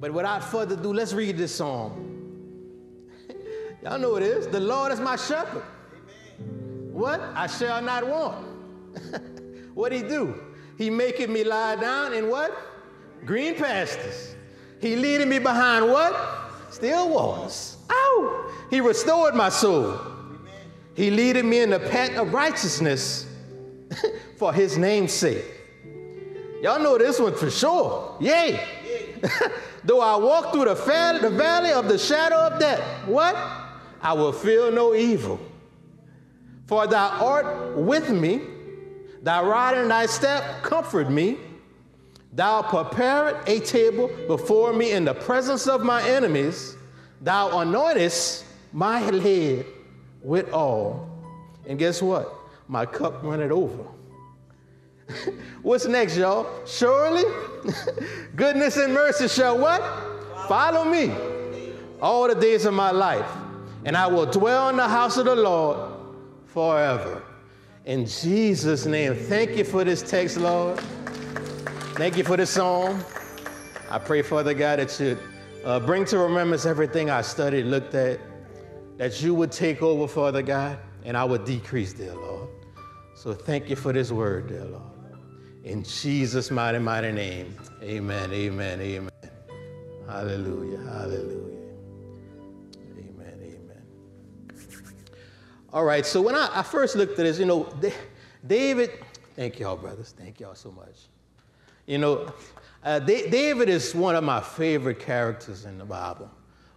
But without further ado, let's read this psalm. Y'all know what it is. The Lord is my shepherd. What? I shall not want. what he do? He maketh me lie down in what? Green pastures. He leading me behind what? Still waters. Ow! He restored my soul. He leaded me in the path of righteousness for his name's sake. Y'all know this one for sure. Yay! Though I walk through the, valley of the shadow of death, what? I will feel no evil. For thou art with me, thy rod and thy staff comfort me. Thou preparest a table before me in the presence of my enemies. Thou anointest my head with oil. And guess what? My cup runneth over. What's next, y'all? Surely goodness and mercy shall what? Follow me all the days of my life. And I will dwell in the house of the Lord forever. In Jesus' name, thank you for this text, Lord. Thank you for this song. I pray, Father God, that you uh, bring to remembrance everything I studied, looked at, that you would take over, Father God, and I would decrease, dear Lord. So thank you for this word, dear Lord. In Jesus' mighty, mighty name, amen, amen, amen. Hallelujah, hallelujah. Amen, amen. All right, so when I, I first looked at this, you know, David, thank y'all, brothers, thank y'all so much. You know, uh, David is one of my favorite characters in the Bible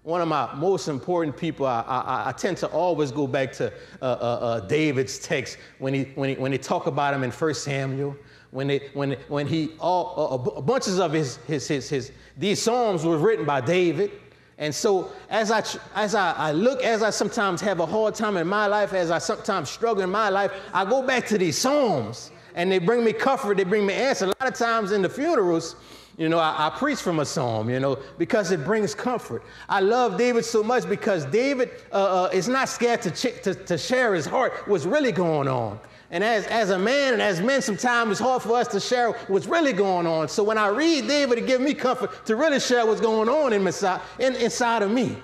one of my most important people, I, I, I tend to always go back to uh, uh, uh, David's text when he, when, he, when they talk about him in 1 Samuel, when, they, when, when he, all, uh, bunches of his, his, his, his, these Psalms were written by David. And so as I, as I, I look, as I sometimes have a hard time in my life, as I sometimes struggle in my life, I go back to these Psalms and they bring me comfort, they bring me answer. A lot of times in the funerals, you know, I, I, preach from a psalm, you know, because it brings comfort. I love David so much because David uh, uh, is not scared to, ch- to, to, share his heart, what's really going on. And as, as a man and as men, sometimes it's hard for us to share what's really going on. So when I read David, it gives me comfort to really share what's going on in, in, inside of me.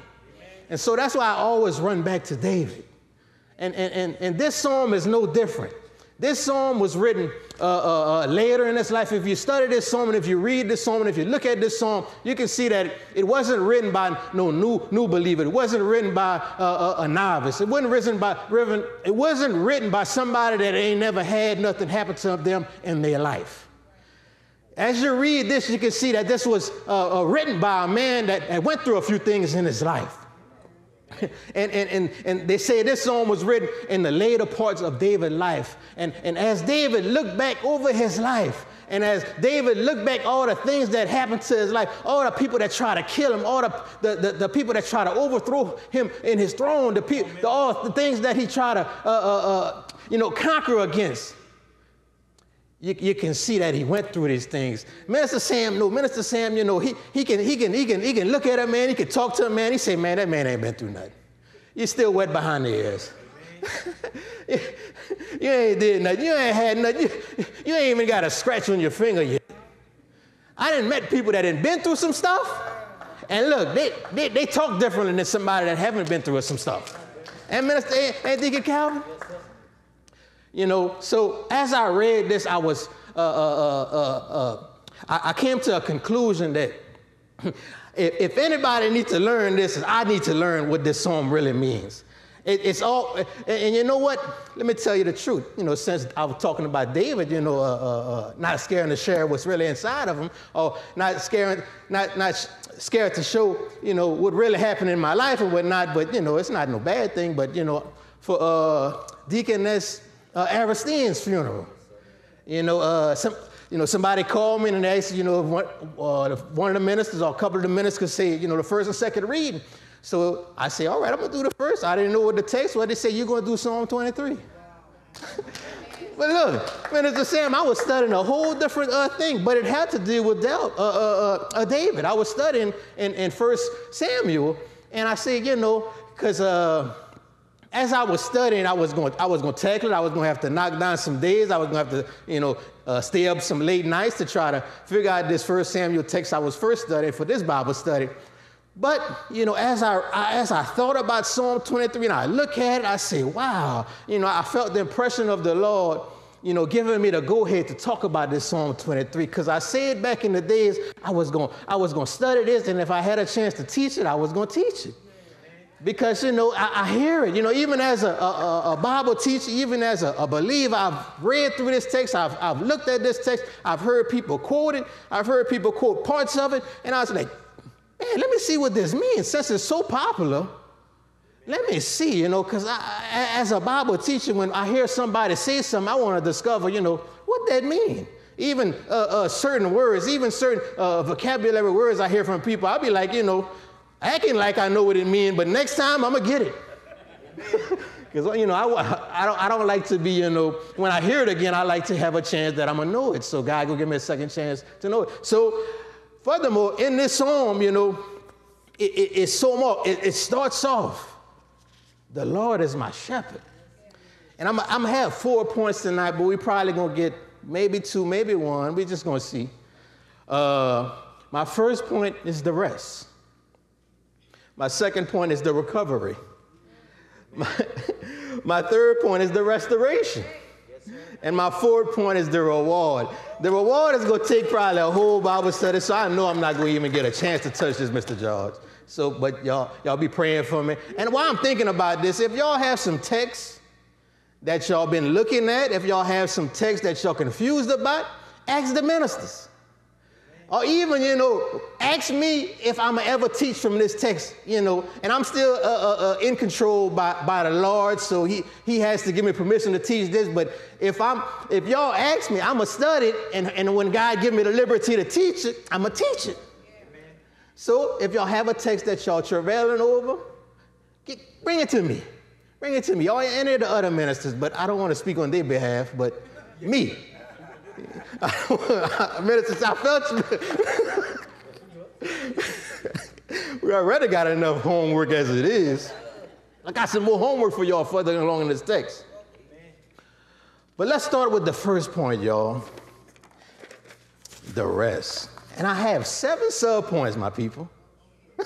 And so that's why I always run back to David. And, and, and, and this psalm is no different. This psalm was written uh, uh, uh, later in his life. If you study this psalm and if you read this psalm and if you look at this psalm, you can see that it wasn't written by no new, new believer. It wasn't written by uh, uh, a novice. It wasn't written by it wasn't written by somebody that ain't never had nothing happen to them in their life. As you read this, you can see that this was uh, written by a man that, that went through a few things in his life. and, and, and, and they say this psalm was written in the later parts of David's life. And, and as David looked back over his life, and as David looked back all the things that happened to his life, all the people that tried to kill him, all the, the, the, the people that tried to overthrow him in his throne, the, pe- the, all the things that he tried to, uh, uh, uh, you know, conquer against. You, you, can see that he went through these things. Minister Sam, no, Minister Sam, you know, he, he, can, he, can, he, can, he can look at a man, he can talk to a man, he say, man, that man ain't been through nothing. You're still wet behind the ears. you ain't did nothing. You ain't had nothing. You, you ain't even got a scratch on your finger yet. I didn't met people that had been through some stuff. And look, they, they, they talk differently than somebody that haven't been through some stuff. And Minister, ain't Deacon Calvin? You know, so as I read this, I was, uh, uh, uh, I, I came to a conclusion that if, anybody needs to learn this, I need to learn what this psalm really means. It, it's all, and, and, you know what? Let me tell you the truth. You know, since I was talking about David, you know, not scared to share what's really inside of him, or not scared, not, not scared to show, you know, what really happened in my life and whatnot, but, you know, it's not no bad thing, but, you know, for uh, Deaconess uh, Aristine's funeral. You know, uh, some, you know, somebody called me and they asked, you know, one, uh, one of the ministers or a couple of the ministers could say, you know, the first and second reading. So I say, all right, I'm gonna do the first. I didn't know what the text was. They say, you're gonna do Psalm 23. but look, Minister Sam, I was studying a whole different uh, thing, but it had to do with uh, uh, uh David. I was studying in, in First Samuel, and I said, you know, because as I was studying, I was going, I was going to tackle it. I was going to have to knock down some days. I was going to have to, you know, uh, stay up some late nights to try to figure out this First Samuel text I was first studying for this Bible study. But you know, as I, I, as I thought about Psalm 23 and I look at it, I say, wow, you know, I felt the impression of the Lord, you know, giving me the go ahead to talk about this Psalm 23. Because I said back in the days I was going I was going to study this, and if I had a chance to teach it, I was going to teach it. Because you know, I, I, hear it. You know, even as a, a, a Bible teacher, even as a, a, believer, I've read through this text, I've, I've looked at this text, I've heard people quote it, I've heard people quote parts of it, and I was like, man, let me see what this means. Since it's so popular, let me see, you know, because as a Bible teacher, when I hear somebody say something, I want to discover, you know, what that mean. Even uh, uh, certain words, even certain uh, vocabulary words I hear from people, I'll be like, you know, acting like I know what it means, but next time I'm gonna get it. Because you know, I, I, don't, I don't like to be, you know, when I hear it again, I like to have a chance that I'm gonna know it. So God go give me a second chance to know it. So Furthermore, in this psalm, you know, it, it, it's so more, it, it, starts off, the Lord is my shepherd. And I'm, I'm gonna have four points tonight, but we probably gonna get maybe two, maybe one. We're just gonna see. Uh, my first point is the rest. My second point is the recovery. My, my third point is the restoration. And my fourth point is the reward. The reward is going to take probably a whole Bible study, so I know I'm not going to even get a chance to touch this, Mr. George. So, but y'all, y'all be praying for me. And while I'm thinking about this, if y'all have some texts that y'all been looking at, if y'all have some texts that y'all confused about, ask the ministers. Or even, you know, ask me if I'm ever teach from this text, you know, and I'm still uh, uh, uh, in control by, by the Lord, so he, he has to give me permission to teach this. But if I'm, if y'all ask me, I'm gonna study it, and, and when God give me the liberty to teach it, I'm gonna teach it. So if y'all have a text that y'all travailing over, get, bring it to me. Bring it to me. Y'all any of the other ministers, but I don't want to speak on their behalf, but me. Minister, I felt you. we already got enough homework as it is. I got some more homework for y'all further along in this text. But let's start with the first point, y'all the rest. And I have seven sub points, my people.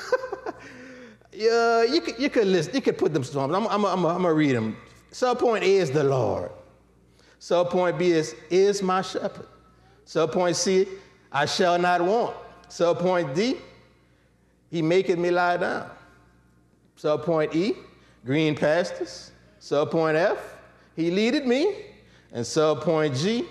yeah, you could, you could list, you could put them. I'm, I'm, I'm, I'm gonna read them. Sub point A is the Lord. Sub point B is is my shepherd. Sub point C, I shall not want. Sub point D, he maketh me lie down. Sub point E, green pastures. Sub point F, he leaded me. And sub point G,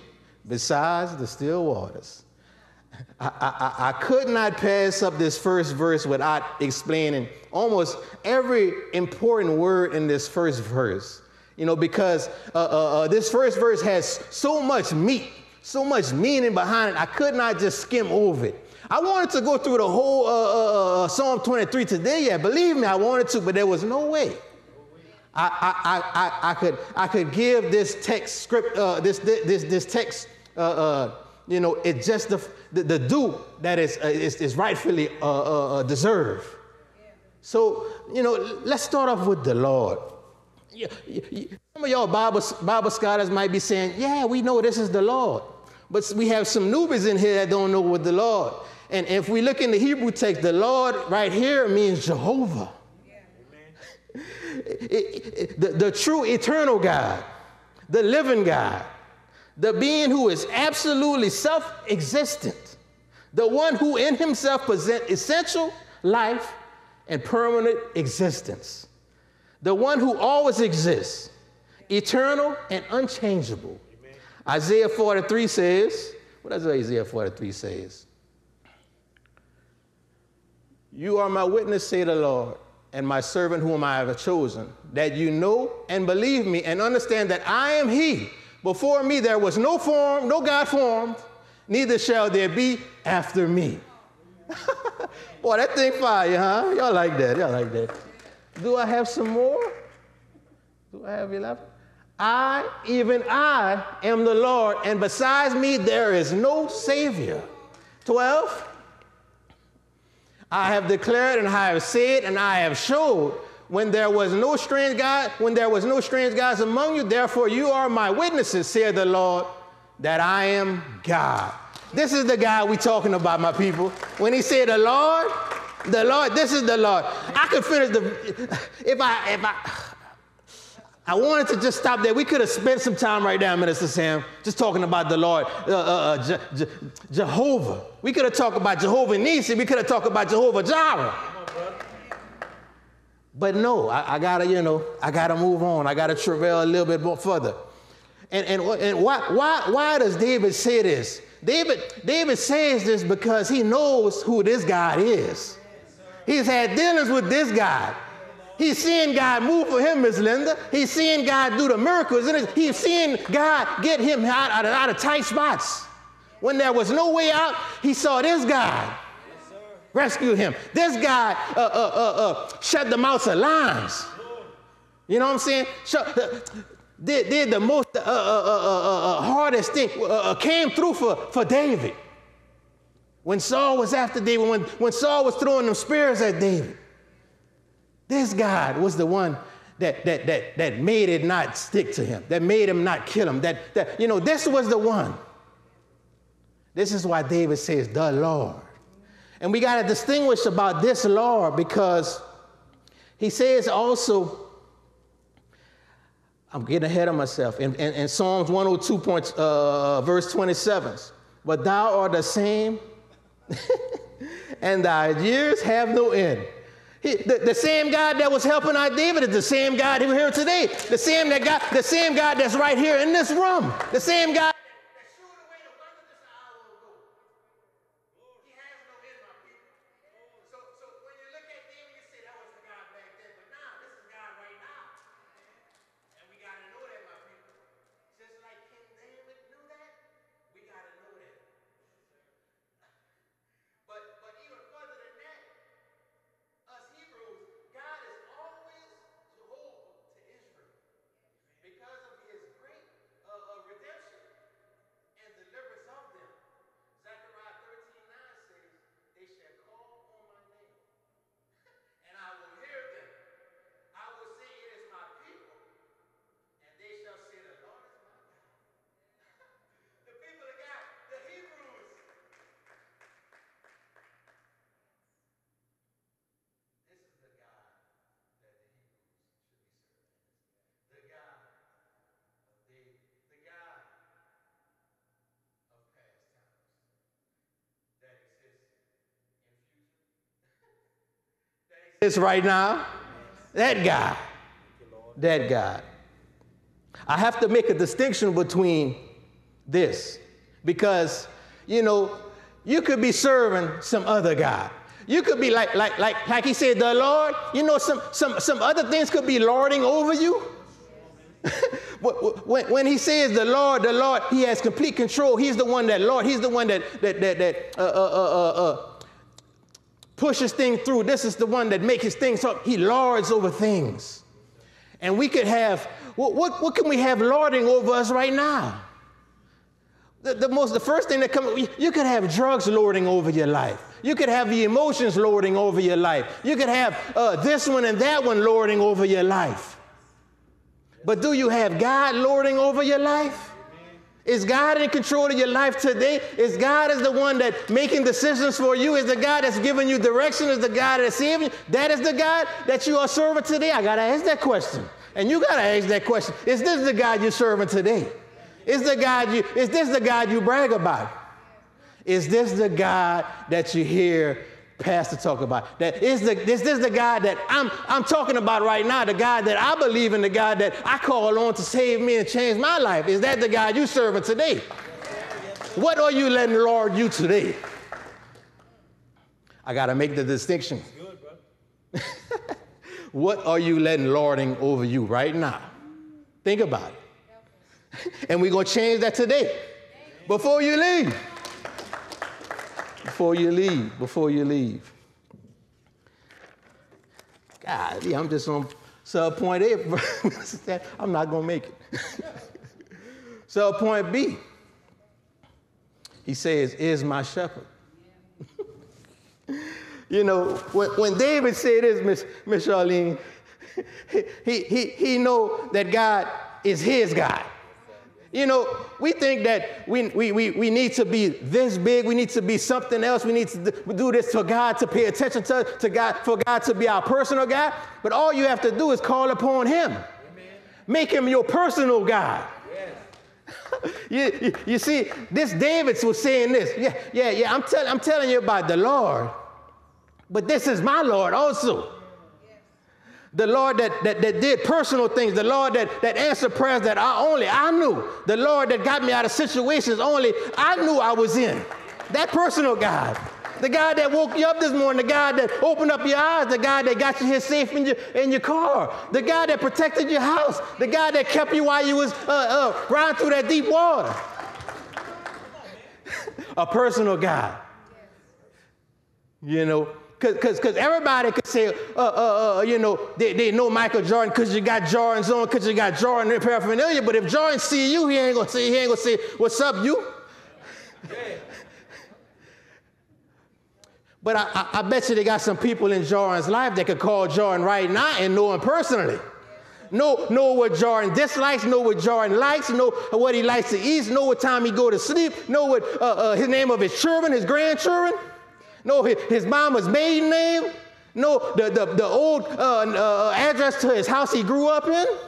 besides the still waters. I, I, I, could not pass up this first verse without explaining almost every important word in this first verse. You know, because uh, uh, uh, this first verse has so much meat so much meaning behind it. I could not just skim over it. I wanted to go through the whole uh, uh, uh Psalm 23 today. Yeah, believe me, I wanted to, but there was no way. I, I, I, I could, I could give this text script, this, this, this text, you know, it's just the, the, the due that is, is, is rightfully deserved. So, you know, let's start off with the Lord. Some of y'all Bible, Bible scholars might be saying, yeah, we know this is the Lord. But we have some newbies in here that don't know what the Lord. And if we look in the Hebrew text, the Lord right here means Jehovah. Yeah. it, it, the, the true eternal God, the living God, the being who is absolutely self existent, the one who in himself presents essential life and permanent existence, the one who always exists, eternal and unchangeable Isaiah 43 says, what does Isaiah 43 says? You are my witness, say the Lord, and my servant whom I have chosen, that you know and believe me and understand that I am He. Before me there was no form, no God formed, neither shall there be after me. Boy, that thing fire, huh? Y'all like that, y'all like that. Do I have some more? Do I have 11? I, even I, am the Lord, and besides me there is no Savior. 12. I have declared and I have said and I have showed when there was no strange God, when there was no strange gods among you, therefore you are my witnesses, said the Lord, that I am God. This is the God we talking about, my people. When he said the Lord, the Lord, this is the Lord. I could finish the if I if I I wanted to just stop there. We could have spent some time right now, Minister Sam, just talking about the Lord, uh, uh, uh, Je- Je- Jehovah. We could have talked about Jehovah Nisi. We could have talked about Jehovah Jireh. But no, I, I, gotta, you know, I gotta move on. I gotta travail a little bit more further. And, and, and why, why, why does David say this? David, David says this because he knows who this God is. He's had dealings with this God. He's seeing God move for him, Miss Linda. He's seeing God do the miracles. And he's seeing God get him out, out, of, out of tight spots. When there was no way out, he saw this God rescue him. This guy uh, uh, uh, uh, shut the mouths of lions. You know what I'm saying? Shut, did, did the most uh, uh, hardest thing, came through for, for David. When Saul was after David, when, when Saul was throwing them spears at David. This God was the one that, that, that, that made it not stick to him, that made him not kill him. That, that, you know, this was the one. This is why David says, the Lord. And we got to distinguish about this Lord because he says also, I'm getting ahead of myself. In, in, in Psalms 102, point, uh, verse 27, but thou art the same, and thy years have no end. He, the, the, same God that was helping our David is the same God who here today. The same that God, the same God that's right here in this room. The same God is right now? That guy. That guy. I have to make a distinction between this because, you know, you could be serving some other God. You could be like, like, like, like he said, the Lord. You know, some, some, some other things could be lording over you. when, when he says the Lord, the Lord, he has complete control. He's the one that Lord. He's the one that that that that uh, uh, uh, uh pushes things through. This is the one that makes things up. He lords over things. And we could have, what, what, what can we have lording over us right now? The, the, most, the first thing that comes, you could have drugs lording over your life. You could have the emotions lording over your life. You could have uh, this one and that one lording over your life. But do you have God lording over your life? Is God in control of your life today? Is God is the one that making decisions for you? Is the God that's giving you direction? Is the God that's saving you? That is the God that you are serving today? I gotta ask that question. And you gotta ask that question. Is this the God you're serving today? Is the God you is this the God you brag about? Is this the God that you hear pastor talk about. That is the this, this is the God that I'm I'm talking about right now, the God that I believe in, the God that I call on to save me and change my life. Is that the God you're serving today? What are you letting Lord you today? I gotta make the distinction. what are you letting lording over you right now? Think about it. And we're gonna change that today. Before you leave before you leave, before you leave. God, I'm just on sub point A. I'm not going to make it. sub point B. He says, is my shepherd. you know, when, when David said this, Miss, Miss Charlene, he, he, he know that God is his God. You know, we think that we, we, we, we need to be this big, we need to be something else, we need to do this for God to pay attention to, to God, for God to be our personal God. But all you have to do is call upon Him. Amen. Make Him your personal God. you, you, you, see, this David was saying this. Yeah, yeah, yeah. I'm, tell, I'm telling you about the Lord, but this is my Lord also the Lord that, that, that did personal things, the Lord that, that answered prayers that I only I knew, the Lord that got me out of situations only I knew I was in. That personal God. The God that woke you up this morning, the God that opened up your eyes, the God that got you here safe in your, in your car, the God that protected your house, the God that kept you while you was uh, uh, riding through that deep water. A personal God. You know, because cause cause everybody could say, uh, uh, uh, you know, they, they know Michael Jordan because you got Jordans on, because you got Jordan paraphernalia. But if Jordan see you, he ain't gonna say, he ain't gonna say, what's up, you? but I, I, I, bet you they got some people in Jordan's life that could call Jordan right now and know him personally. Know, know what Jordan dislikes, know what Jordan likes, know what he likes to eat, know what time he go to sleep, know what uh, uh, his name of his children, his grandchildren no his, mama's maiden name, no the, the, the old uh, uh, address to his house he grew up in. Yes,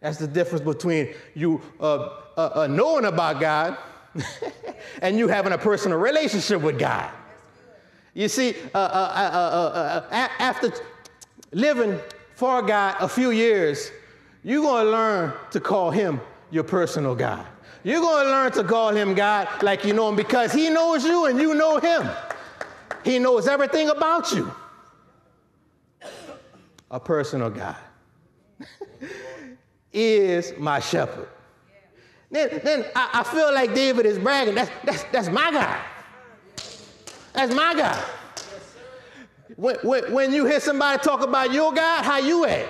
That's the difference between you uh, uh, uh knowing about God and you having a personal relationship with God. You see, uh, after living for God a few years, you're going to learn to call him your personal God. You're going to learn to call him God like you know him because he knows you and you know him. He knows everything about you. A personal God is my shepherd. Then, then I, I, feel like David is bragging. That's, that's, that's my God. That's my God. When, when, when you hear somebody talk about your God, how you act?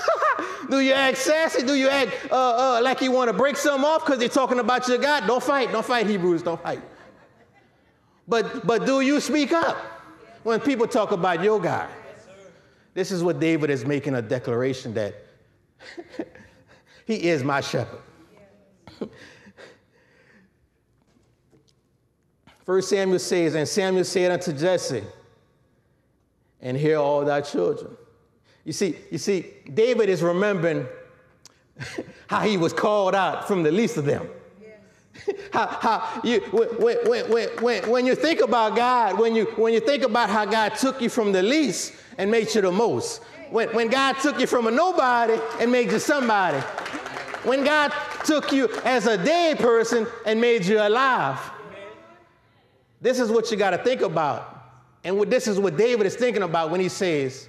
Do you act sassy? Do you act uh, uh, like you want to break something off because they're talking about your God? Don't fight. Don't fight, Hebrews. Don't fight. But, but do you speak up when people talk about your God? This is what David is making a declaration that he is my shepherd. First Samuel says, and Samuel said unto Jesse, and hear all thy children. You see, you see, David is remembering how he was called out from the least of them. how, how you, when, when, when, when, when you think about God, when you, when you think about how God took you from the least and made you the most, when, when God took you from a nobody and made you somebody, when God took you as a dead person and made you alive, this is what you got to think about. And what, this is what David is thinking about when he says,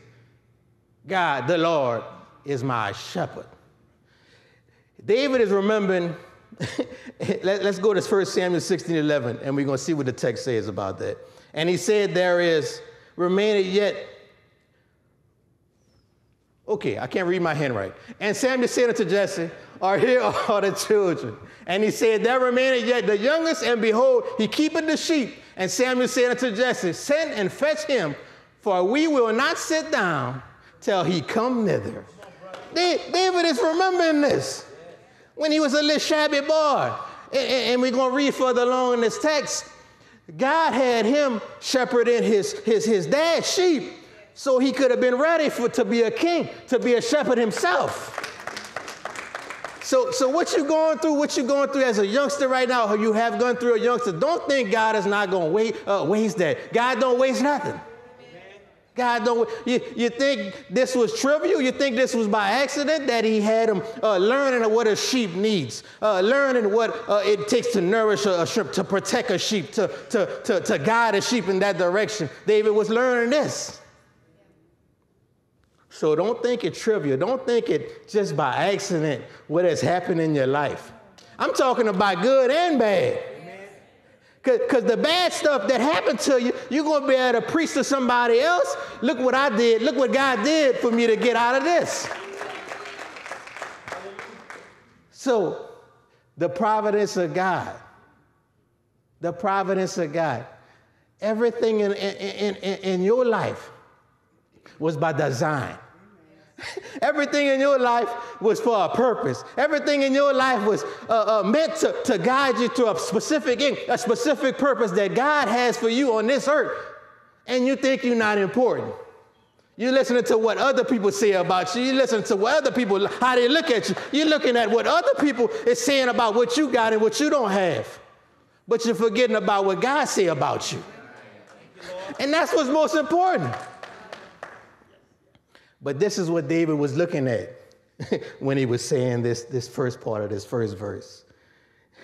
God, the Lord, is my shepherd. David is remembering, let, us go to 1 Samuel 16 11, and we're going to see what the text says about that. And he said, There is remaining yet. Okay, I can't read my handwriting. And Samuel said unto Jesse, Are here all the children? And he said, There remaineth yet the youngest, and behold, he keepeth the sheep. And Samuel said unto Jesse, Send and fetch him, for we will not sit down till he come thither. David is remembering this when he was a little shabby boy. And we're going to read further along in this text. God had him shepherding his, his, his dad's sheep so he could have been ready for to be a king, to be a shepherd himself. So, so what you going through, what you going through as a youngster right now, or you have gone through a youngster, don't think God is not going to wait, uh, waste that. God don't waste nothing. God don't, you, you think this was trivial? You think this was by accident that he had him uh, learning what a sheep needs, uh, learning what uh, it takes to nourish a, a, sheep, to protect a sheep, to, to, to, to guide a sheep in that direction. David was learning this. So don't think it trivial. Don't think it just by accident what has happened in your life. I'm talking about good and bad. Because the bad stuff that happened to you, you're going to be able to preach to somebody else. Look what I did. Look what God did for me to get out of this. So, the providence of God, the providence of God, everything in, in, in, in your life was by design. Everything in your life was for a purpose. Everything in your life was uh, uh, meant to, to guide you to a specific a specific purpose that God has for you on this earth. And you think you're not important. You're listening to what other people say about you. You're listening to what other people, how they look at you. You're looking at what other people is saying about what you got and what you don't have. But you're forgetting about what God say about you. And that's what's most important. But this is what David was looking at when he was saying this, this first part of this first verse.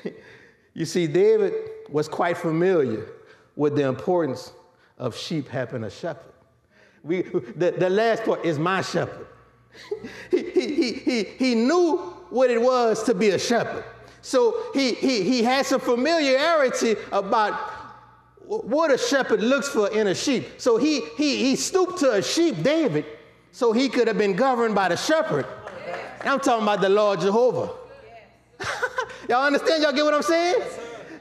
you see, David was quite familiar with the importance of sheep having a shepherd. We, the, the last part is my shepherd. he, he, he, he knew what it was to be a shepherd. So he, he, he had some familiarity about what a shepherd looks for in a sheep. So he, he, he stooped to a sheep, David, so he could have been governed by the shepherd. I'm talking about the Lord Jehovah. y'all understand? Y'all get what I'm saying?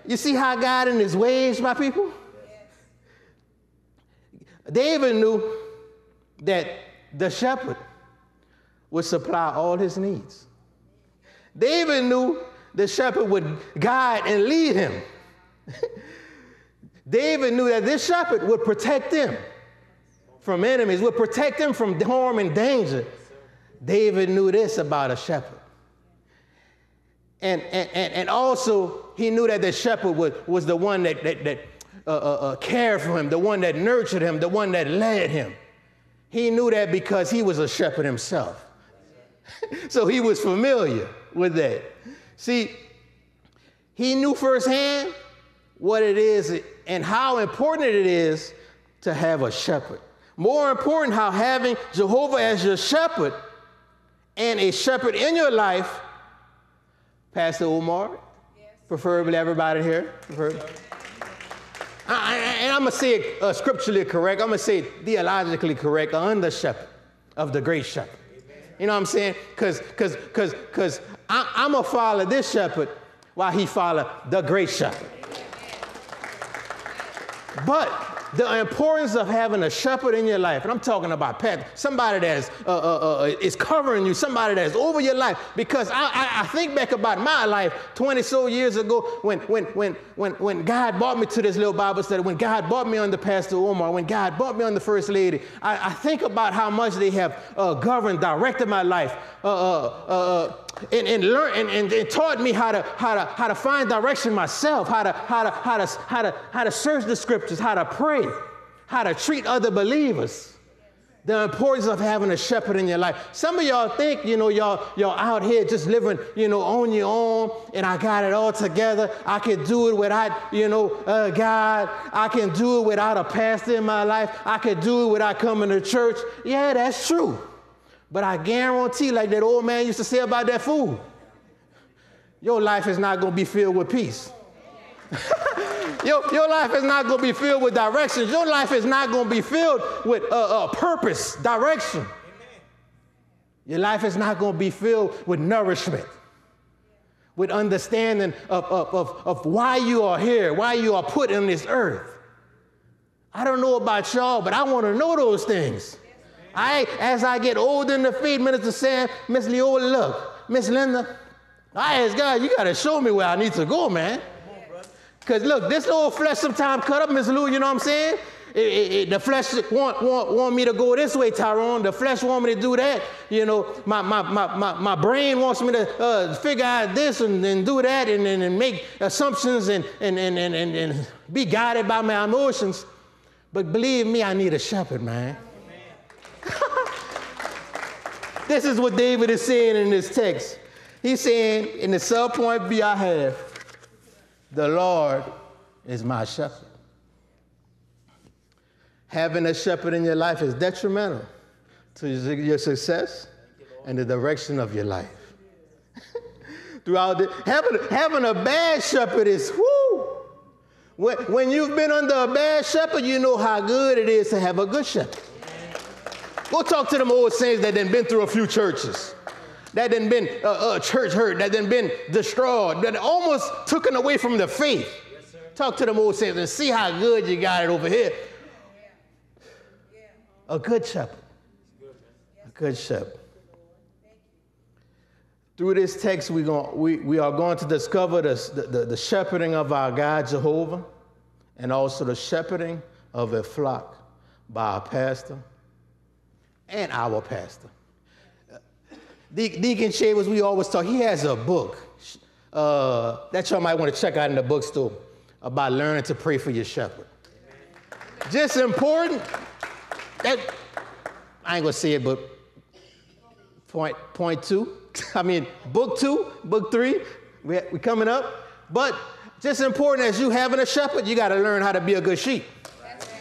You see how God in his ways, my people? David knew that the shepherd would supply all his needs. David knew the shepherd would guide and lead him. David knew that this shepherd would protect him from enemies, would protect him from harm and danger. David knew this about a shepherd. And, and, and also, he knew that the shepherd was, was the one that, that, that uh, uh, uh, cared for him, the one that nurtured him, the one that led him. He knew that because he was a shepherd himself. so he was familiar with that. See, he knew firsthand what it is and how important it is to have a shepherd. More important, how having Jehovah as your shepherd and a shepherd in your life, Pastor Omar, yes. preferably everybody here, preferably. I, and I'm gonna say it uh, scripturally correct. I'm gonna say it theologically correct. Under shepherd of the great shepherd. You know what I'm saying? Because because because because I'm gonna follow this shepherd while he follow the great shepherd. But the importance of having a shepherd in your life, and I'm talking about pet, somebody that's uh, uh, uh, is covering you, somebody that's over your life. Because I, I, I, think back about my life 20 so years ago when, when, when, when, when God brought me to this little Bible study, when God brought me on the Pastor Omar, when God brought me on the First Lady. I, I think about how much they have uh, governed, directed my life. Uh, uh, and, and learn and, and, and, taught me how to, how, to, how to find direction myself, how to, how, to, how, to, how, to, how to search the scriptures, how to pray, how to treat other believers. The importance of having a shepherd in your life. Some of y'all think, you know, y'all, y'all out here just living, you know, on your own, and I got it all together. I can do it without, you know, uh, God. I can do it without a pastor in my life. I can do it without coming to church. Yeah, that's true. But I guarantee, like that old man used to say about that food, your life is not going to be filled with peace. Your, your life is not going to be filled with directions. Your life is not going to be filled with a uh, uh, purpose, direction. Your life is not going to be filled with nourishment, with understanding of, of, of, of why you are here, why you are put in this earth. I don't know about y'all, but I want to know those things. I, as I get older in the faith, Minister Sam, Miss Leola, look, Miss Linda, I ask God, you got to show me where I need to go, man. Because look, this little flesh sometimes cut up, Miss Lou, you know what I'm saying? It, it, it, the flesh want, want, want me to go this way, Tyrone. The flesh want me to do that. You know, my, my, my, my, my brain wants me to uh, figure out this and, and do that and, and, and make assumptions and, and, and, and, and, and be guided by my emotions. But believe me, I need a shepherd, man. this is what David is saying in this text. He's saying, in the sub point B I have, the Lord is my shepherd. Having a shepherd in your life is detrimental to your success and the direction of your life. Throughout the, having, having a bad shepherd is whoo. When, when you've been under a bad shepherd, you know how good it is to have a good shepherd. Go talk to them old saints that done been through a few churches, that done been uh, uh, church hurt, that done been destroyed, that almost taken away from the faith. Yes, talk to them old saints and see how good you got it over here. A good shepherd A Good shepherd. Through this text, we, going, we, we are going to discover the, the, the shepherding of our God Jehovah and also the shepherding of a flock by our pastor and our pastor. Deacon Shavers, we always talk, he has a book uh, that y'all might want to check out in the bookstore about learning to pray for your shepherd. Just important. That, I ain't gonna say it, but point, point two. I mean, book two, book three, we, we coming up. But just important as you having a shepherd, you got to learn how to be a good sheep.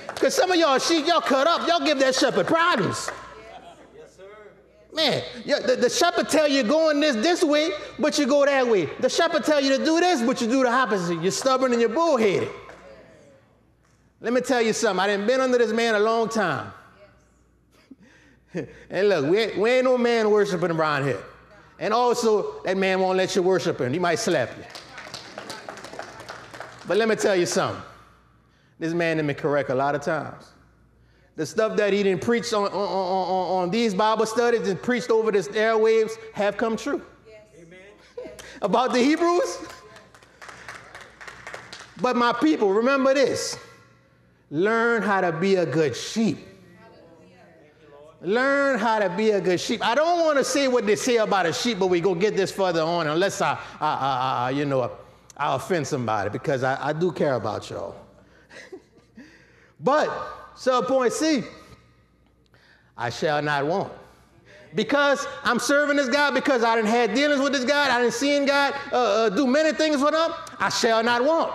Because some of y'all sheep, y'all cut up, y'all give that shepherd problems. Man, the, the, shepherd tell you going this this way, but you go that way. The shepherd tell you to do this, but you do the opposite. You're stubborn and you're bullheaded. Let me tell you something. I didn't been under this man a long time. and look, we ain't, we ain't no man worshiping around here. And also, that man won't let you worship him. He might slap you. But let me tell you something. This man didn't correct a lot of times. The stuff that he didn't preach on, on, on, on these Bible studies and preached over the airwaves have come true. Yes. Amen. About the Hebrews. But my people, remember this learn how to be a good sheep. Learn how to be a good sheep. I don't want to say what they say about a sheep, but we go get this further on unless I, I, I, I you know, I offend somebody because I, I do care about y'all. but, sub point C, I shall not want. Because I'm serving this God, because I didn't have dealings with this God, I didn't see God uh, uh, do many things for them, I shall not want.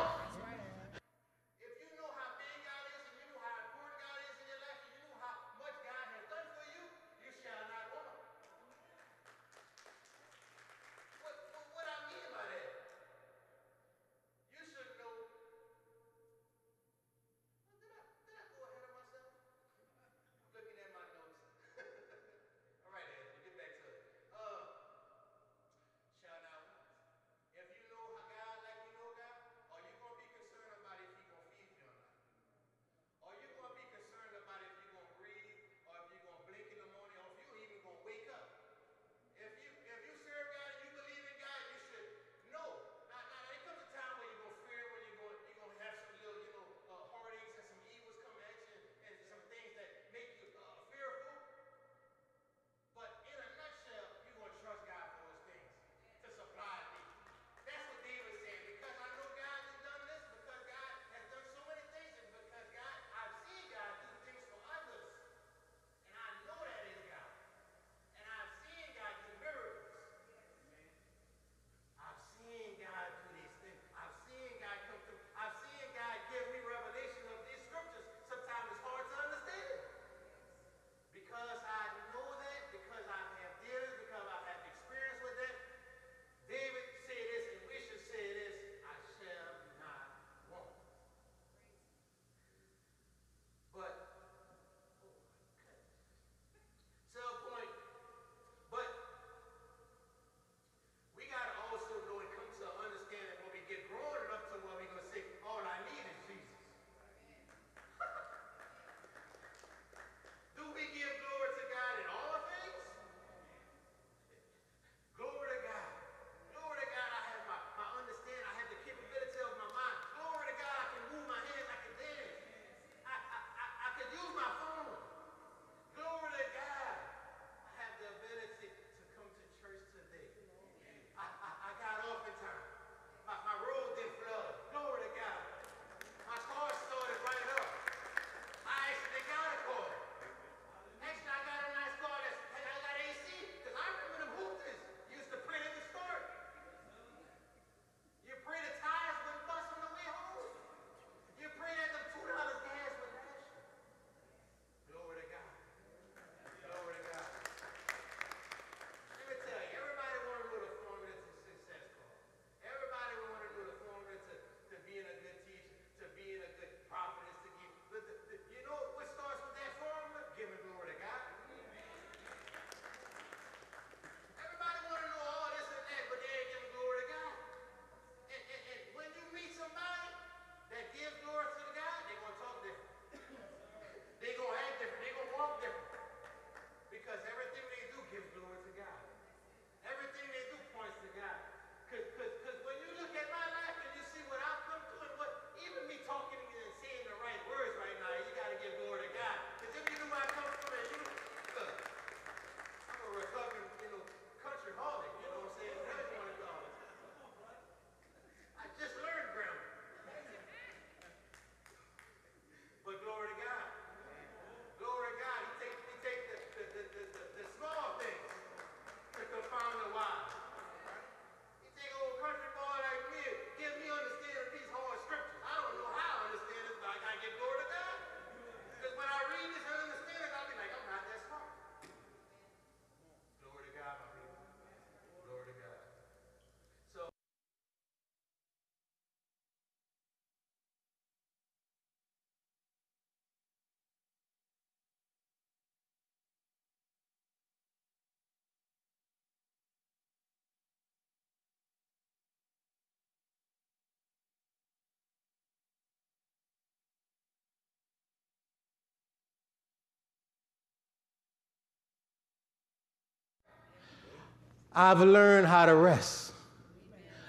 I've learned how to rest.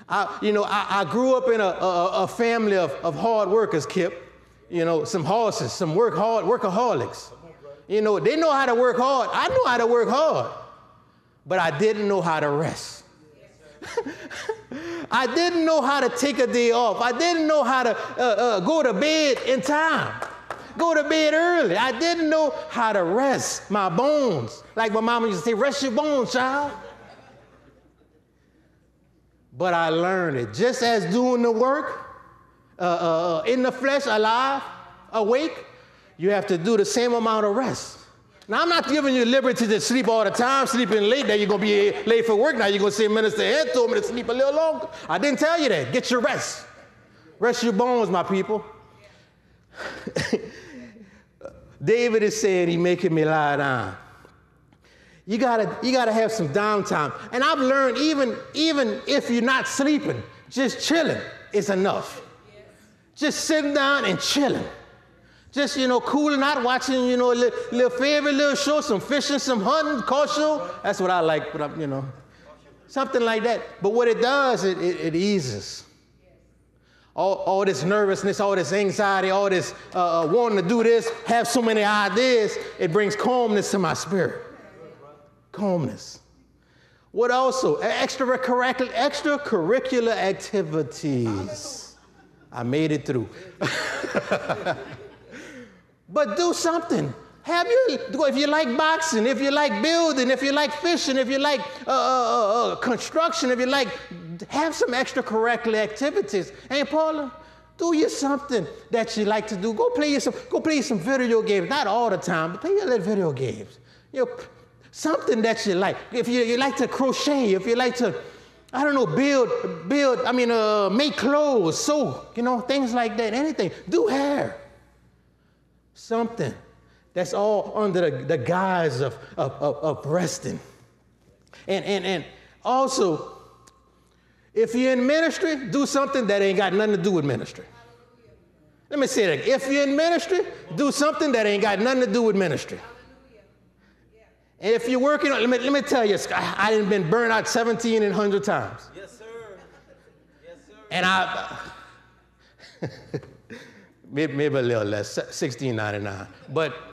I, you know, I, I grew up in a, a, a family of, of hard workers, Kip. You know, some horses, some work hard, workaholics. You know, they know how to work hard. I know how to work hard, but I didn't know how to rest. I didn't know how to take a day off. I didn't know how to uh, uh, go to bed in time, go to bed early. I didn't know how to rest my bones. Like my mama used to say, rest your bones, child. But I learned it. Just as doing the work uh, uh, uh in the flesh, alive, awake, you have to do the same amount of rest. Now, I'm not giving you liberty to sleep all the time, sleeping late. Now you're going to be late for work. Now you're going to say, Minister Ed told me to sleep a little longer. I didn't tell you that. Get your rest. Rest your bones, my people. David is saying he making me lie down. You gotta, you gotta have some downtime. And I've learned even, even if you're not sleeping, just chilling is enough. Just sitting down and chilling. Just, you know, cooling out, watching, you know, a little, little favorite little show, some fishing, some hunting, show. That's what I like, but I'm, you know, something like that. But what it does, it, it, it eases. All, all this nervousness, all this anxiety, all this uh, uh, wanting to do this, have so many ideas, it brings calmness to my spirit. Calmness. What also? Extracurricular, extracurricular activities. I made it through. But do something. Have you, if you like boxing, if you like building, if you like fishing, if you like uh, uh, uh, uh construction, if you like, have some extracurricular activities. Hey, Paula, do you something that you like to do. Go play some, go play some video games. Not all the time, but play a little video games. You know, something that you like. If you, you like to crochet, if you like to, I don't know, build, build. I mean, uh, make clothes, sew. You know, things like that. Anything. Do hair something that's all under the, the guise of, of, of, of resting. And, and, and also, if you're in ministry, do something that ain't got nothing to do with ministry. Let me say that. If you're in ministry, do something that ain't got nothing to do with ministry. And if you're working on, let me, let me tell you, I, I done been burned out 17 and 100 times. Yes, sir. Yes, sir. And I, maybe, maybe a little less, 16.99. But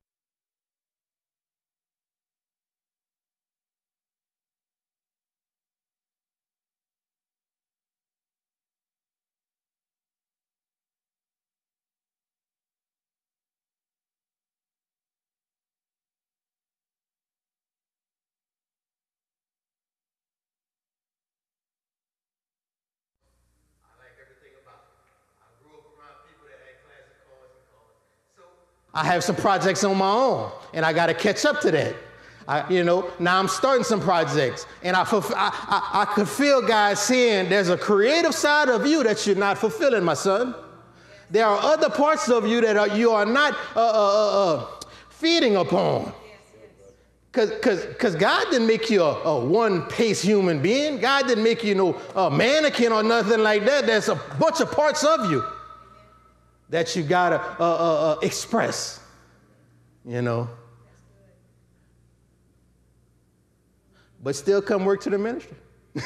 I have some projects on my own, and I got to catch up to that. I, you know, now I'm starting some projects, and I, I, I, I could feel God saying, There's a creative side of you that you're not fulfilling, my son. There are other parts of you that are, you are not uh, uh, uh, uh feeding upon. Because God didn't make you a, a one pace human being. God didn't make you no a mannequin or nothing like that. There's a bunch of parts of you that you gotta uh, uh, uh, express, you know. But still come work to the ministry.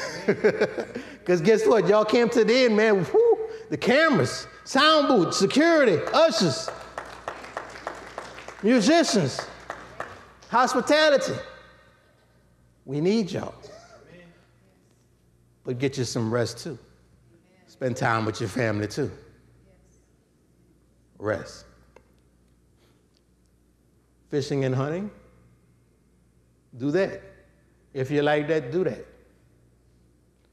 Because guess what? Y'all came to the end, man. The cameras, sound booth, security, ushers, musicians, hospitality. We need y'all. But get you some rest too. Spend time with your family too rest. Fishing and hunting, do that. If you like that, do that.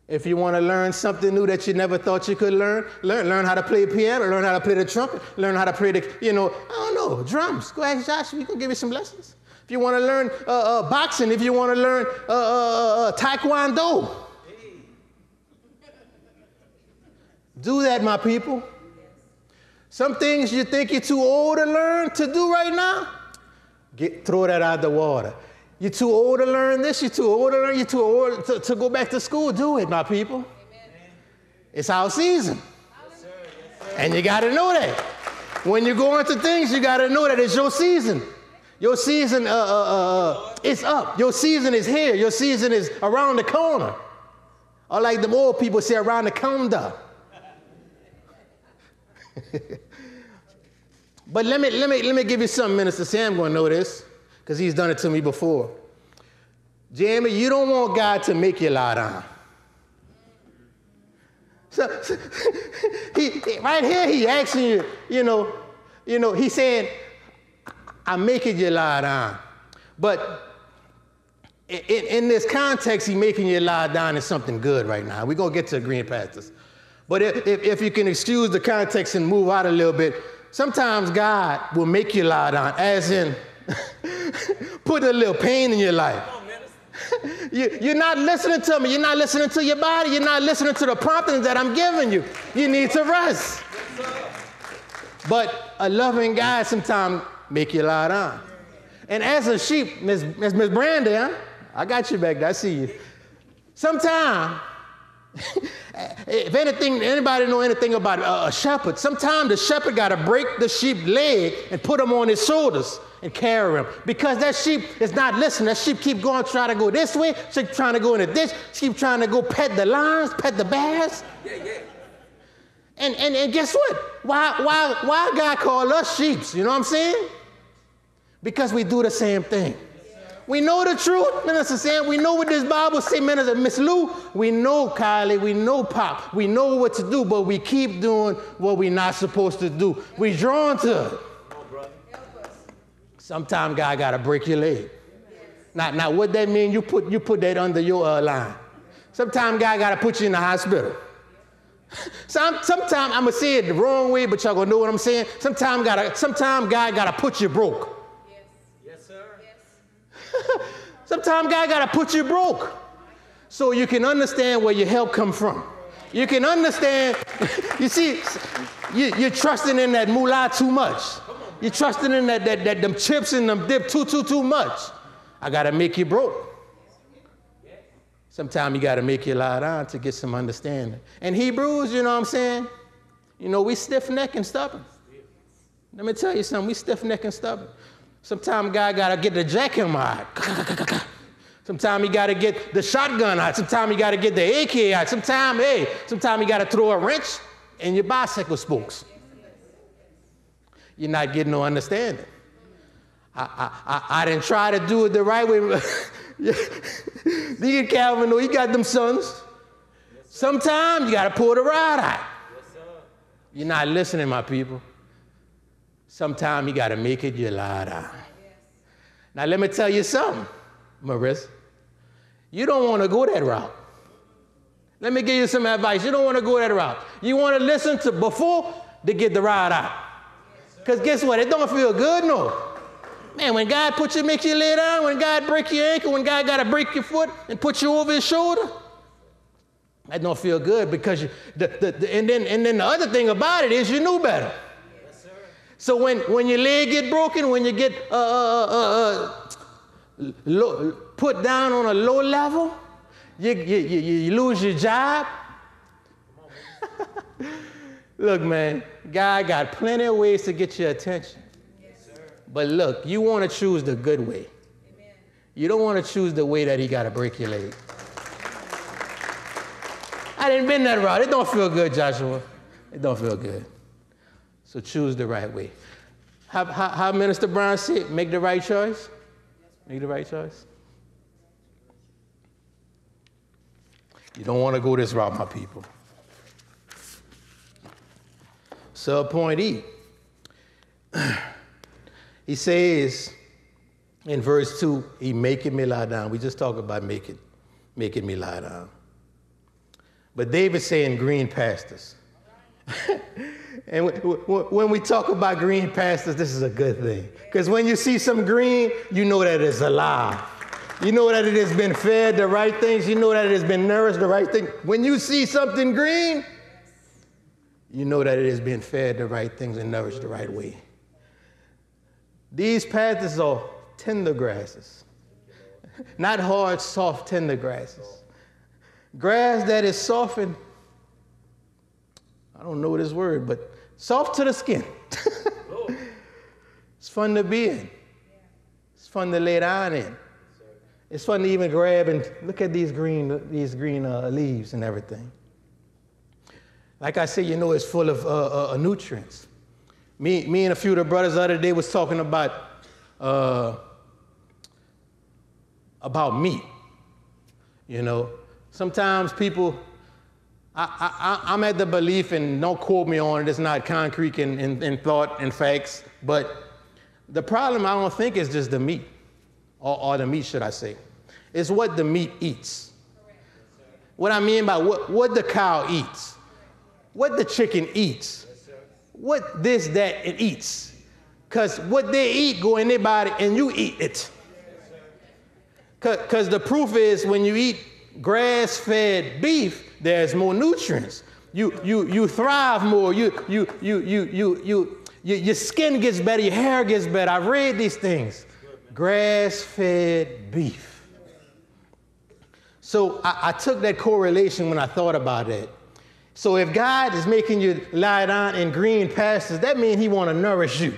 If you want to learn something new that you never thought you could learn, learn, learn how to play piano, learn how to play the trumpet, learn how to play the, you know, I don't know, drums. Go ask Josh, we can give you some lessons. If you want to learn uh, uh, boxing, if you want to learn uh, uh, uh, uh taekwondo, do that, my people. Some things you think you're too old to learn to do right now, get, throw that out the water. You're too old to learn this, you're too old to learn, you're too old to, to go back to school. Do it, my people. Amen. It's our season. Yes, sir. Yes, sir. And you got to know that. When you go into things, you got to know that it's your season. Your season uh, uh, uh, uh, is up. Your season is here. Your season is around the corner. Or like the old people say, around the corner. but let me, let, me, let me give you something, Minister Sam to know this, because he's done it to me before. Jamie, you don't want God to make you lie down. So, so he, right here, he asking you, you know, you know, he's saying, I'm making you lie down. But in, in, this context, he's making you lie down is something good right now. We're going to get to green pastures. But if, if, if you can excuse the context and move out a little bit, sometimes God will make you lie down, as in put a little pain in your life. you, are not listening to me. You're not listening to your body. You're not listening to the promptings that I'm giving you. You need to rest. But a loving God sometimes make you lie down. And as a sheep, Miss Miss Miss Brandon, I got you back there. I see you. Sometimes, if anything, anybody know anything about a, a shepherd, sometimes the shepherd got to break the sheep leg and put him on his shoulders and carry him because that sheep is not listening. That sheep keep going, trying to go this way, keep trying to go in the ditch, keep trying to go pet the lions, pet the bears. Yeah, yeah. And, and, and guess what? Why, why, why God call us sheeps? You know what I'm saying? Because we do the same thing. We know the truth, Minister Sam. We know what this Bible says, Minister Miss Lou. We know Kylie. We know Pop. We know what to do, but we keep doing what we're not supposed to do. We drawn to it. Sometimes God gotta break your leg. Now, now what that mean? You put you put that under your uh, line. Sometimes God gotta put you in the hospital. Some, sometimes I'm gonna say it the wrong way, but y'all gonna know what I'm saying. Sometimes gotta, sometimes God gotta put you broke. sometimes God gotta put you broke, so you can understand where your help come from. You can understand. you see, you, you're trusting in that moolah too much. You're trusting in that, that, that them chips and them dip too, too, too much. I gotta make you broke. Sometimes you got to make you lie down to get some understanding. And Hebrews, you know what I'm saying? You know, we stiff neck and stubborn. Let me tell you something, we stiff neck and stubborn. Sometimes God got to get the jackhammer out. Sometimes you got to get the shotgun out. Sometimes you got to get the AK out. Sometimes, hey, sometimes you got to throw a wrench in your bicycle spokes. You're not getting no understanding. I, I, I, I didn't try to do it the right way. Deacon Calvin, know he got them sons. Sometimes you got to pull the rod out. You're not listening, my people. Sometimes you got to make it your ladder. Now, let me tell you something, Marissa. You don't want to go that route. Let me give you some advice. You don't want to go that route. You want to listen to before to get the rod out. Because guess what? It don't feel good, no. Man, when God puts you, makes you lay down, when God break your ankle, when God got to break your foot and put you over his shoulder, that don't feel good because you, the, the, the, and, then, and then the other thing about it is you knew better. So when, when your leg get broken, when you get uh, uh, uh, uh, low, put down on a low level, you, you, you, you lose your job. Look, man, God got plenty of ways to get your attention. Yes, But look, you want to choose the good way. Amen. You don't want to choose the way that he got to break your leg. I didn't been that route. It don't feel good, Joshua. It don't feel good. So choose the right way. How, how, how Minister Brown said, make the right choice. Make the right choice. You don't want to go this route, my people. Sub point E. He says in verse 2, He making me lie down. We just talked about making, making me lie down. But David's saying green pastures. and when we talk about green pastures, this is a good thing. Because when you see some green, you know that it's alive. You know that it has been fed the right things. You know that it has been nourished the right thing. When you see something green, you know that it has been fed the right things and nourished the right way. These paths are tender grasses, not hard, soft, tender grasses. Grass that is softened, I don't know this word, but soft to the skin. it's fun to be in. It's fun to lay down in. It's fun to even grab and look at these green, these green uh, leaves and everything. Like I said, you know, it's full of uh, uh, nutrients. Me, me and a few of the brothers the other day was talking about uh, about meat. You know, sometimes people, I, I'm at the belief, and don't quote me on it, it's not concrete in, in, in thought and facts, but the problem I don't think is just the meat, or, or the meat, should I say. It's what the meat eats. What I mean by what, what the cow eats, what the chicken eats, what this, that, it eats. Because what they eat go in their body and you eat it. Because the proof is when you eat grass fed beef, there's more nutrients. You, you, you thrive more. You, you, you, you, you, you, you, your skin gets better, your hair gets better. I've read these things. Grass fed beef. So I, I, took that correlation when I thought about it. So if God is making you lie down in green pastures, that means He want to nourish you.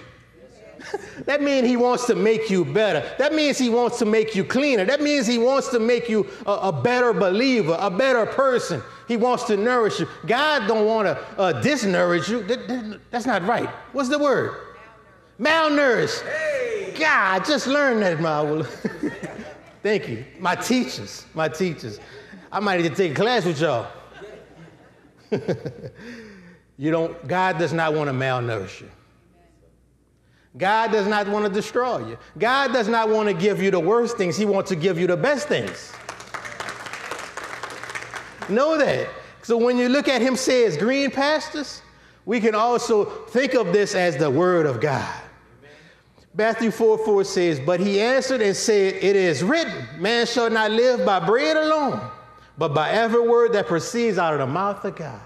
that means he wants to make you better. That means he wants to make you cleaner. That means he wants to make you a, a better believer, a better person. He wants to nourish you. God don't want to uh, disnourish you. That, that, that's not right. What's the word? Malnourished. Hey. God, just learn that, Marvel. Thank you. My teachers, my teachers. I might need to take a class with y'all. you don't, God does not want to malnourish you. God does not want to destroy you. God does not want to give you the worst things. He wants to give you the best things. know that. So when you look at him say it's green pastures, we can also think of this as the word of God. Matthew 4 4 says, But he answered and said, It is written, man shall not live by bread alone, but by every word that proceeds out of the mouth of God.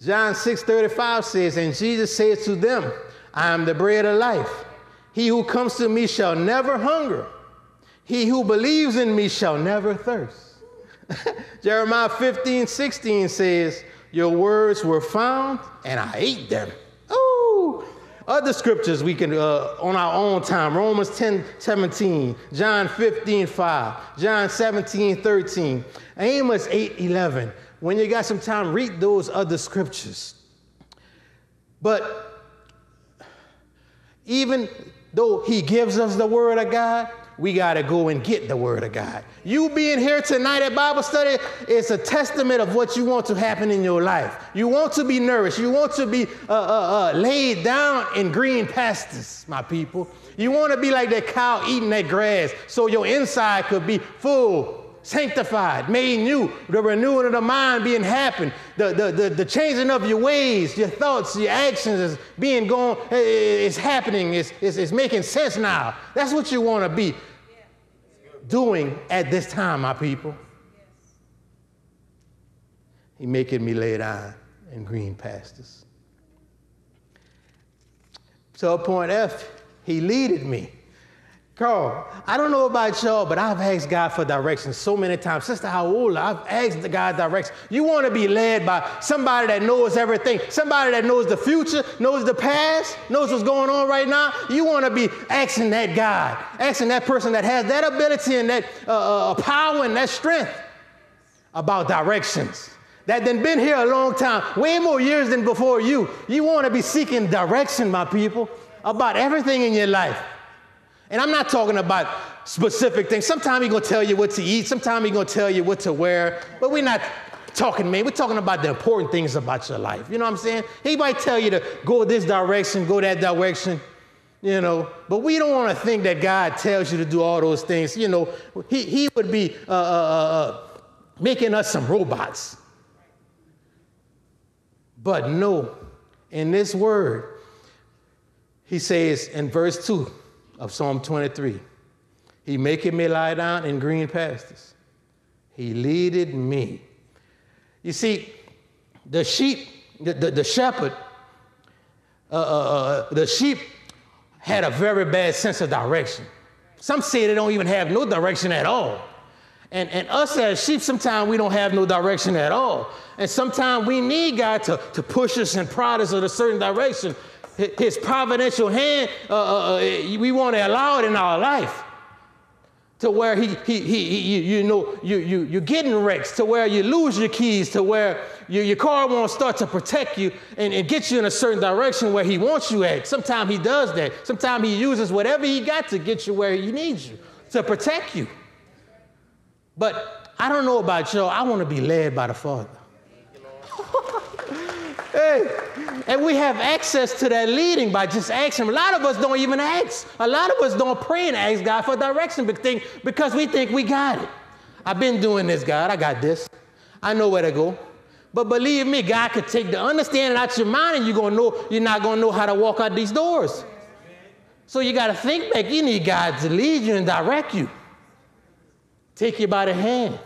John 6 35 says, And Jesus said to them, I am the bread of life. He who comes to me shall never hunger. He who believes in me shall never thirst. Jeremiah 15, 16 says, Your words were found, and I ate them. Ooh. Other scriptures we can, uh, on our own time Romans 10, 17, John 15, 5, John 17, 13, Amos 8, 11. When you got some time, read those other scriptures. But even though he gives us the word of God, we got to go and get the word of God. You being here tonight at Bible study is a testament of what you want to happen in your life. You want to be nourished. You want to be uh, uh, uh, laid down in green pastures, my people. You want to be like that cow eating that grass so your inside could be full sanctified, made new, the renewing of the mind being happened, the, the, the, the changing of your ways, your thoughts, your actions is being gone, it's happening, it's, it's, it's making sense now. That's what you want to be doing at this time, my people. He making me lay down in green pastures. So point F, he leaded me. Carl, I don't know about y'all, but I've asked God for direction so many times. Sister, how? I've asked God direction. You want to be led by somebody that knows everything, somebody that knows the future, knows the past, knows what's going on right now. You want to be asking that God, asking that person that has that ability and that uh, uh, uh, power and that strength about directions. That then been here a long time, way more years than before you. You want to be seeking direction, my people, about everything in your life. And I'm not talking about specific things. Sometimes he's gonna tell you what to eat, sometimes he's gonna tell you what to wear, but we're not talking, man. We're talking about the important things about your life. You know what I'm saying? He might tell you to go this direction, go that direction, you know, but we don't wanna think that God tells you to do all those things. You know, he, he would be uh, uh, uh, uh making us some robots. But no, in this word, he says in verse 2 of Psalm 23. He maketh me lie down in green pastures. He leaded me. You see, the sheep, the, the, the shepherd, uh, uh, uh, the sheep had a very bad sense of direction. Some say they don't even have no direction at all. And, and us as sheep, sometimes we don't have no direction at all. And sometimes we need God to, to push us and prod us in a certain direction his providential hand, uh, uh, uh we want to allow it in our life to where he, he, he, he, you, know, you, you, you're getting wrecks, to where you lose your keys, to where you, your car won't start to protect you and, and get you in a certain direction where he wants you at. Sometimes he does that. Sometimes he uses whatever he got to get you where he needs you, to protect you. But I don't know about y'all, I want to be led by the Father. hey, and we have access to that leading by just asking. A lot of us don't even ask. A lot of us don't pray and ask God for direction because we think we got it. I've been doing this, God. I got this. I know where to go. But believe me, God could take the understanding out of your mind and you're gonna know you're not gonna know how to walk out these doors. So you gotta think back. You need God to lead you and direct you. Take you by the hand,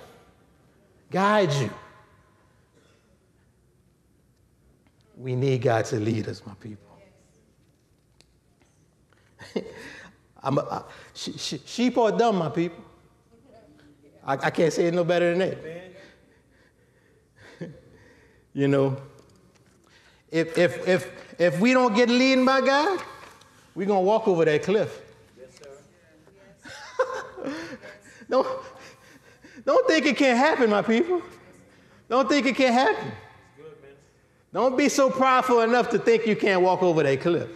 guide you. We need God to lead us, my people. I'm a, I, sh- sh- sheep are dumb, my people. I, I, can't say it no better than that. you know, if, if, if, if we don't get leading by God, we're going to walk over that cliff. Yes, sir. don't, don't think it can't happen, my people. Don't think it can't happen. Don't be so prideful enough to think you can't walk over that cliff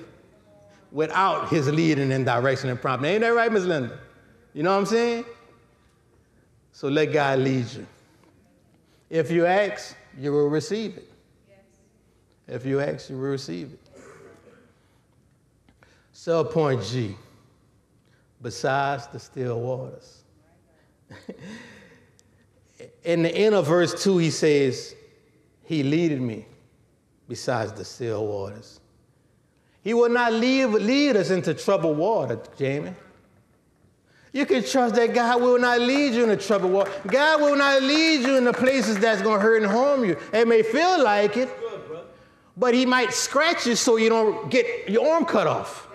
without his leading and direction and prompting. Ain't that right, Ms. Linda? You know what I'm saying? So let God lead you. If you ask, you will receive it. If you ask, you will receive it. Cell point G, besides the still waters. In the end of verse 2, he says, He leaded me besides the still waters. He will not lead, lead us into troubled water, Jamie. You can trust that God will not lead you into troubled water. God will not lead you into places that's going to hurt and harm you. It may feel like it, but He might scratch you so you don't get your arm cut off.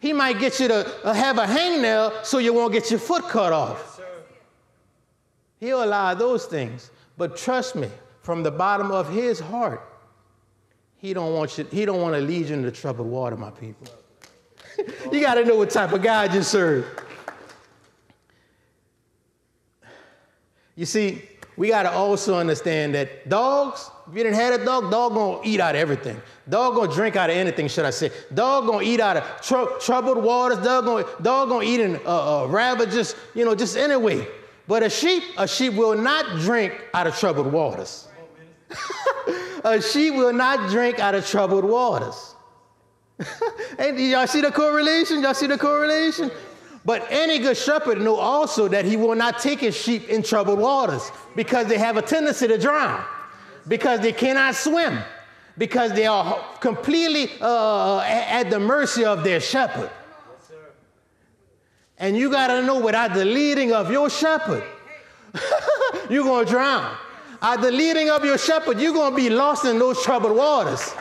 He might get you to have a hangnail so you won't get your foot cut off. He'll allow those things. But trust me, from the bottom of His heart, he don't want you, he don't want to lead you into troubled water, my people. you got to know what type of God you serve. You see, we got to also understand that dogs, if you didn't have a dog, dog gonna eat out of everything. Dog gonna drink out of anything, should I say. Dog gonna eat out of tr- troubled waters. Dog gonna, dog gonna eat in uh, uh, rabbit, just, you know, just anyway. But a sheep, a sheep will not drink out of troubled waters. a sheep will not drink out of troubled waters. and y'all see the correlation? Y'all see the correlation? But any good shepherd know also that he will not take his sheep in troubled waters because they have a tendency to drown, because they cannot swim, because they are completely uh, at the mercy of their shepherd. And you got to know without the leading of your shepherd, you're going to drown at the leading of your shepherd, you're going to be lost in those troubled waters.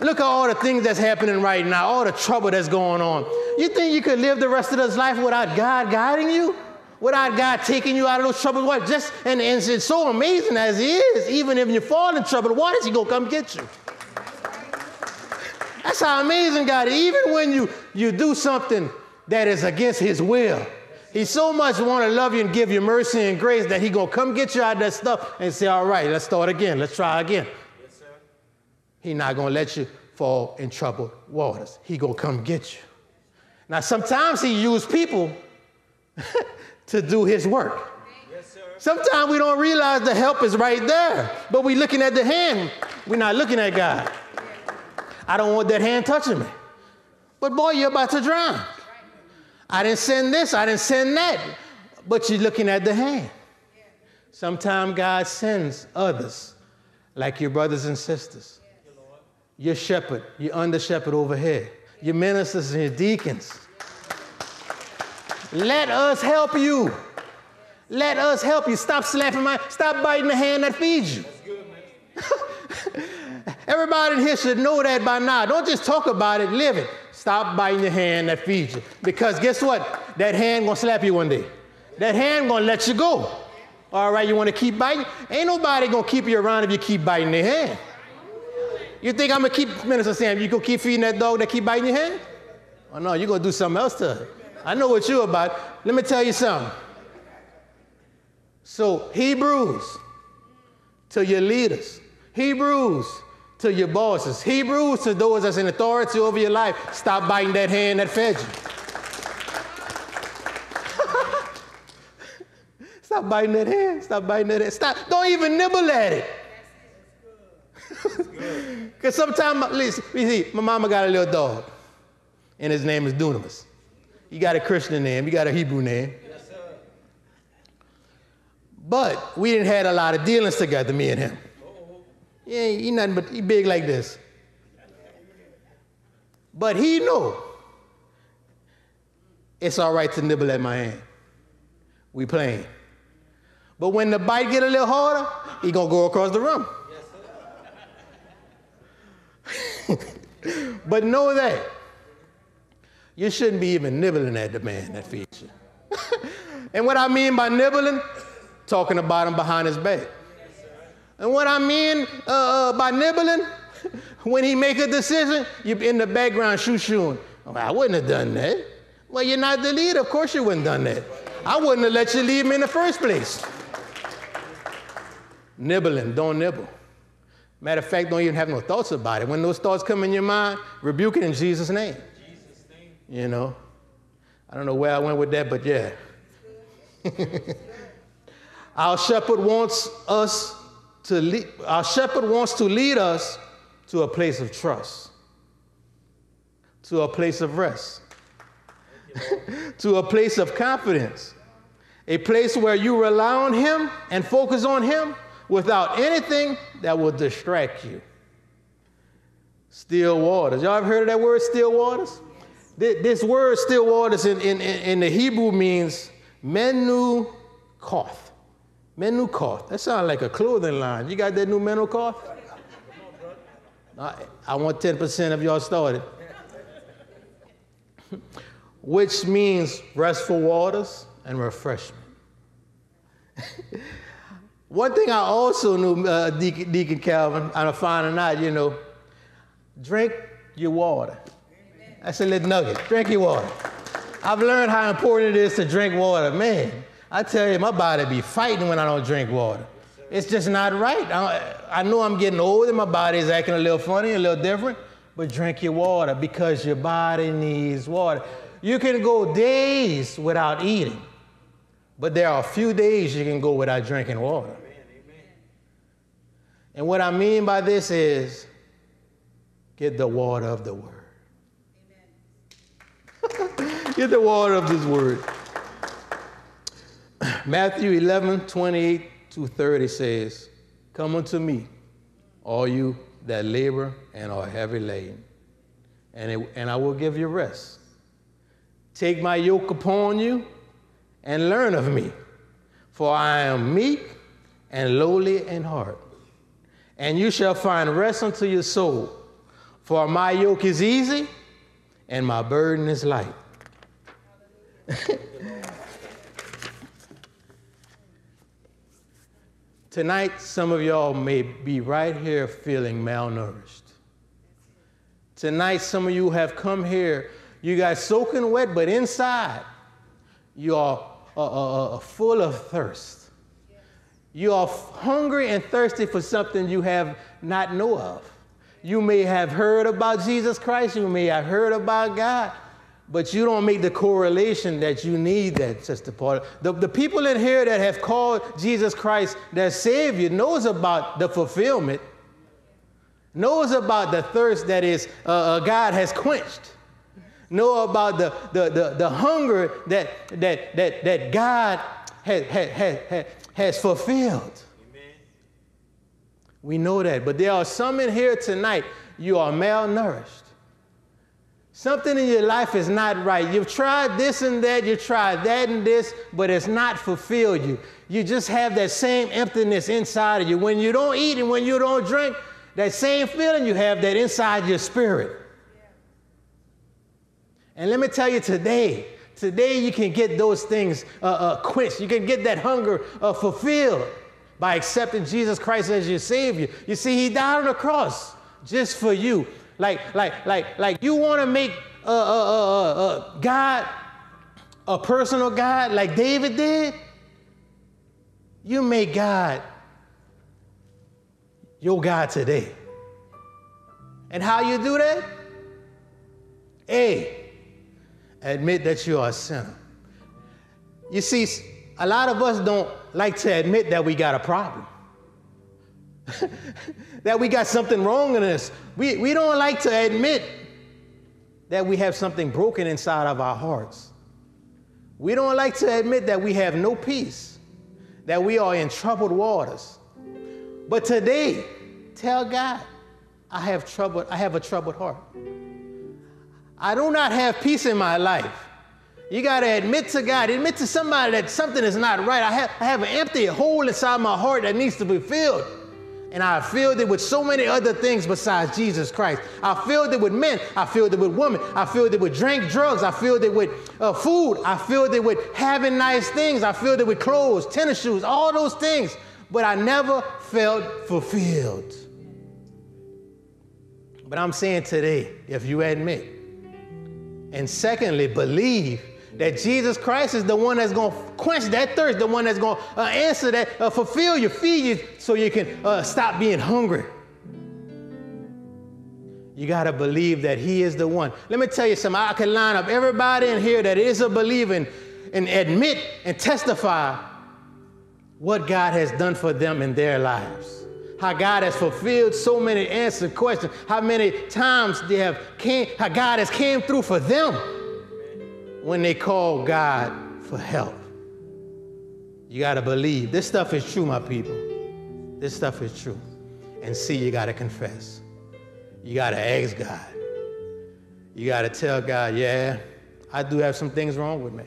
Look at all the things that's happening right now, all the trouble that's going on. You think you could live the rest of this life without God guiding you? Without God taking you out of those troubled waters? Just and, and it's so amazing as He is, even if you fall in troubled waters, He gonna come get you. That's how amazing God is. Even when you, you do something that is against His will, he so much want to love you and give you mercy and grace that he going to come get you out of that stuff and say, all right, let's start again. Let's try again. Yes, sir. He not going to let you fall in troubled waters. He going to come get you. Now, sometimes he use people to do his work. Yes, Sometimes we don't realize the help is right there, but we looking at the hand. We're not looking at God. I don't want that hand touching me. But boy, you're about to drown. I didn't send this, I didn't send that. But you're looking at the hand. Sometimes God sends others, like your brothers and sisters, your shepherd, your under shepherd over here, your ministers and your deacons. Let us help you. Let us help you. Stop slapping my, stop biting the hand that feeds you. Everybody in here should know that by now. Don't just talk about it, live it. Stop biting the hand that feeds you. Because guess what? That hand gonna slap you one day. That hand gonna let you go. All right, you wanna keep biting? Ain't nobody gonna keep you around if you keep biting their hand. You think I'm gonna keep, Minister Sam, you gonna keep feeding that dog that keep biting your hand? Oh no, you're gonna do something else to it. I know what you're about. Let me tell you something. So, Hebrews to your leaders, Hebrews to your bosses, Hebrews to those that's in authority over your life. Stop biting that hand that fed you. Stop biting that hand. Stop biting that hand. Stop. Don't even nibble at it. Because sometimes, listen, you see, my mama got a little dog, and his name is Dunamis. You got a Christian name, you got a Hebrew name. Yes, sir. But we didn't had a lot of dealings together, me and him. Yeah, he nothing but he big like this. But he know it's all right to nibble at my hand. We playing. But when the bite get a little harder, he gonna go across the room. but know that you shouldn't be even nibbling at the man that feeds you. and what I mean by nibbling, talking about him behind his back. And what I mean uh, uh, by nibbling, when he make a decision, you in the background shoo-shooing. Oh, I wouldn't have done that. Well, you're not the leader. Of course you wouldn't have done that. I wouldn't have let you leave me in the first place. Nibbling, don't nibble. Matter of fact, don't even have no thoughts about it. When those thoughts come in your mind, rebuke it in Jesus' name. Jesus' name. You know, I don't know where I went with that, but yeah. our shepherd wants us to lead, our shepherd wants to lead us to a place of trust, to a place of rest, to a place of confidence, a place where you rely on him and focus on him without anything that will distract you. Still waters. Y'all ever heard of that word, still waters? This word, still waters, in, in, in the Hebrew means menu koth. Menu koth. That sounds like a clothing line. You got that new menu koth? I, want 10% of y'all started. Which means restful waters and refreshment. One thing I also knew, uh, Deacon, Deacon Calvin, I'm finding out, you know, drink your water. That's a little nugget. Drink your water. I've learned how important it is to drink water. Man, I tell you, my body be fighting when I don't drink water. It's just not right. I, I know I'm getting older, my body is acting a little funny, a little different, but drink your water because your body needs water. You can go days without eating, but there are a few days you can go without drinking water. And what I mean by this is get the water of the word. get the water of this word. Matthew 11, 28 to 30 says, Come unto me, all you that labor and are heavy laden, and, it, and I will give you rest. Take my yoke upon you and learn of me, for I am meek and lowly in heart and you shall find rest unto your soul. For my yoke is easy and my burden is light. Tonight, some of y'all may be right here feeling malnourished. Tonight, some of you have come here, you got soaking wet, but inside, you are uh, uh, uh, full of thirst. You are hungry and thirsty for something you have not know of. You may have heard about Jesus Christ, you may have heard about God, but you don't make the correlation that you need that, Sister Paul. The, the people in here that have called Jesus Christ their Savior knows about the fulfillment, knows about the thirst that is uh, uh, God has quenched, know about the, the, the, the hunger that, that, that, that God has, has, has, has fulfilled. Amen. We know that. But there are some in here tonight, you are malnourished. Something in your life is not right. You've tried this and that, you've tried that and this, but it's not fulfilled you. You just have that same emptiness inside of you. When you don't eat and when you don't drink, that same feeling you have that inside your spirit. And let me tell you today, Today, you can get those things uh, uh, quenched. You can get that hunger uh, fulfilled by accepting Jesus Christ as your Savior. You see, He died on the cross just for you. Like, like, like, like you want to make uh, uh, uh, uh, God a personal God like David did? You make God your God today. And how you do that? A, admit that you are a sinner. You see, a lot of us don't like to admit that we got a problem. that we got something wrong in us. We, we don't like to admit that we have something broken inside of our hearts. We don't like to admit that we have no peace, that we are in troubled waters. But today, tell God, I have trouble, I have a troubled heart. I do not have peace in my life. You got to admit to God, admit to somebody that something is not right. I have, I have an empty hole inside my heart that needs to be filled. And I filled it with so many other things besides Jesus Christ. I filled it with men. I filled it with women. I filled it with drink, drugs. I filled it with uh, food. I filled it with having nice things. I filled it with clothes, tennis shoes, all those things. But I never felt fulfilled. But I'm saying today, if you admit, and secondly, believe that Jesus Christ is the one that's going to quench that thirst, the one that's going to uh, answer that, uh, fulfill you, feed you so you can uh, stop being hungry. You got to believe that He is the one. Let me tell you something. I can line up everybody in here that is a believer and, and admit and testify what God has done for them in their lives. How God has fulfilled so many answered questions. How many times they have came, how God has came through for them when they call God for help. You got to believe. This stuff is true, my people. This stuff is true. And see, you got to confess. You got to ask God. You got to tell God, yeah, I do have some things wrong with me.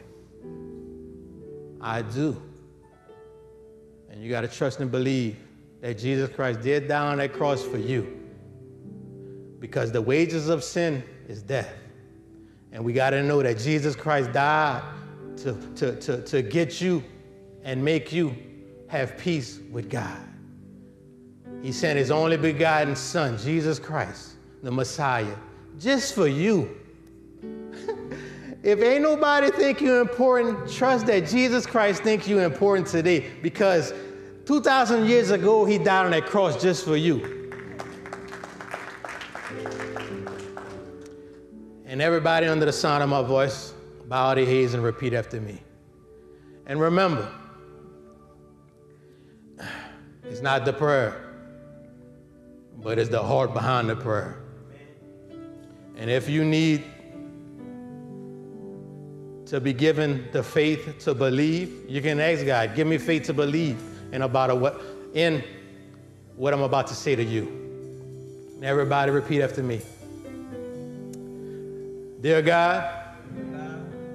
I do. And you got to trust and believe that Jesus Christ did die on that cross for you. Because the wages of sin is death. And we got to know that Jesus Christ died to, to, to, to get you and make you have peace with God. He sent his only begotten Son, Jesus Christ, the Messiah, just for you. if ain't nobody think you important, trust that Jesus Christ thinks you important today because 2,000 years ago, he died on that cross just for you. And everybody under the sound of my voice, bow their heads and repeat after me. And remember, it's not the prayer, but it's the heart behind the prayer. And if you need to be given the faith to believe, you can ask God, give me faith to believe in about what in what I'm about to say to you. And everybody repeat after me. Dear God,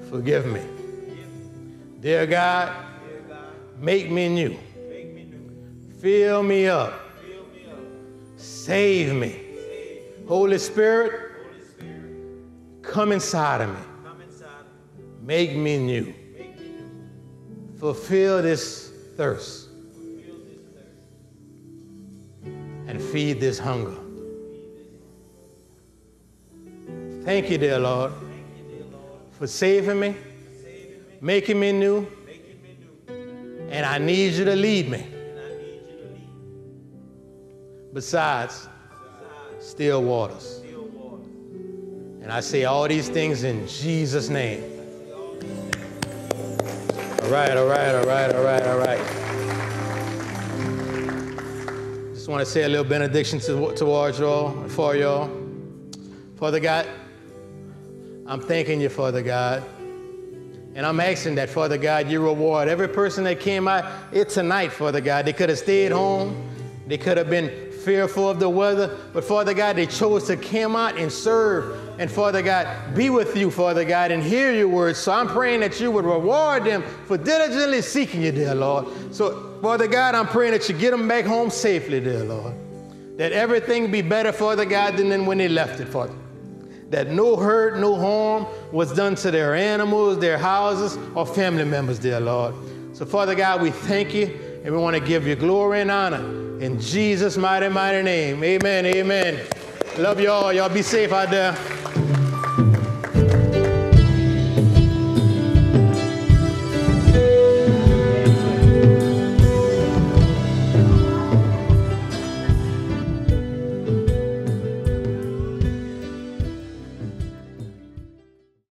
forgive me. Dear God, make me new. Fill me up. Save me. Holy Spirit, come inside of me. Make me new. Fulfill this thirst. And feed this hunger. Thank you, dear Lord, for saving me, making me new, and I need you to lead me. Besides, still waters. And I say all these things in Jesus' name. All right, all right, all right, all right, all right. Just want to say a little benediction to, towards y'all, for y'all. Father God, I'm thanking you, Father God. And I'm asking that, Father God, you reward every person that came out here tonight, Father God. They could have stayed home. They could have been fearful of the weather. But Father God, they chose to come out and serve. And Father God, be with you, Father God, and hear your words. So I'm praying that you would reward them for diligently seeking you, dear Lord. So, Father God, I'm praying that you get them back home safely, dear Lord. That everything be better, Father God, than when they left it, Father that no hurt, no harm was done to their animals, their houses, or family members, dear Lord. So, Father God, we thank you and we want to give you glory and honor in Jesus' mighty, mighty name. Amen. Amen. Love you all. Y'all be safe out there.